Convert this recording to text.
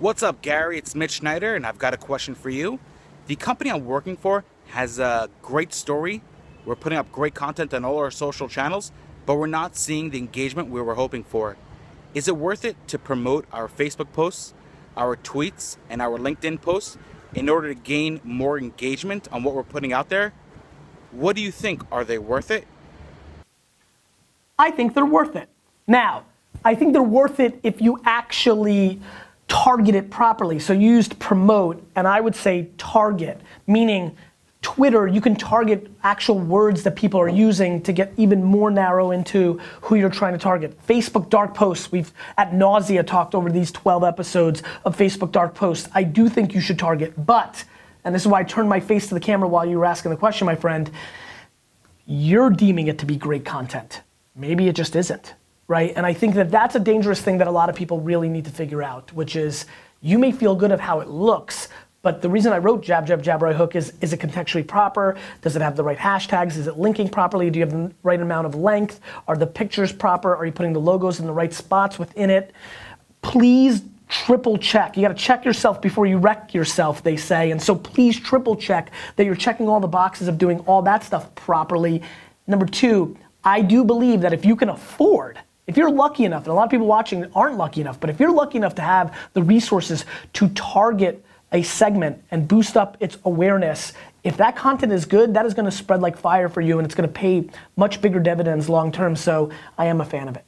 What's up, Gary? It's Mitch Schneider, and I've got a question for you. The company I'm working for has a great story. We're putting up great content on all our social channels, but we're not seeing the engagement we were hoping for. Is it worth it to promote our Facebook posts, our tweets, and our LinkedIn posts in order to gain more engagement on what we're putting out there? What do you think? Are they worth it? I think they're worth it. Now, I think they're worth it if you actually target it properly. So you used promote, and I would say target, meaning Twitter, you can target actual words that people are using to get even more narrow into who you're trying to target. Facebook dark posts, we've at nausea talked over these 12 episodes of Facebook dark posts. I do think you should target, but, and this is why I turned my face to the camera while you were asking the question, my friend, you're deeming it to be great content. Maybe it just isn't right? And I think that that's a dangerous thing that a lot of people really need to figure out, which is you may feel good of how it looks, but the reason I wrote jab, jab, jab, right hook is, is it contextually proper? Does it have the right hashtags? Is it linking properly? Do you have the right amount of length? Are the pictures proper? Are you putting the logos in the right spots within it? Please triple check. You gotta check yourself before you wreck yourself, they say. And so please triple check that you're checking all the boxes of doing all that stuff properly. Number two, I do believe that if you can afford if you're lucky enough, and a lot of people watching aren't lucky enough, but if you're lucky enough to have the resources to target a segment and boost up its awareness, if that content is good, that is gonna spread like fire for you and it's gonna pay much bigger dividends long term. So I am a fan of it.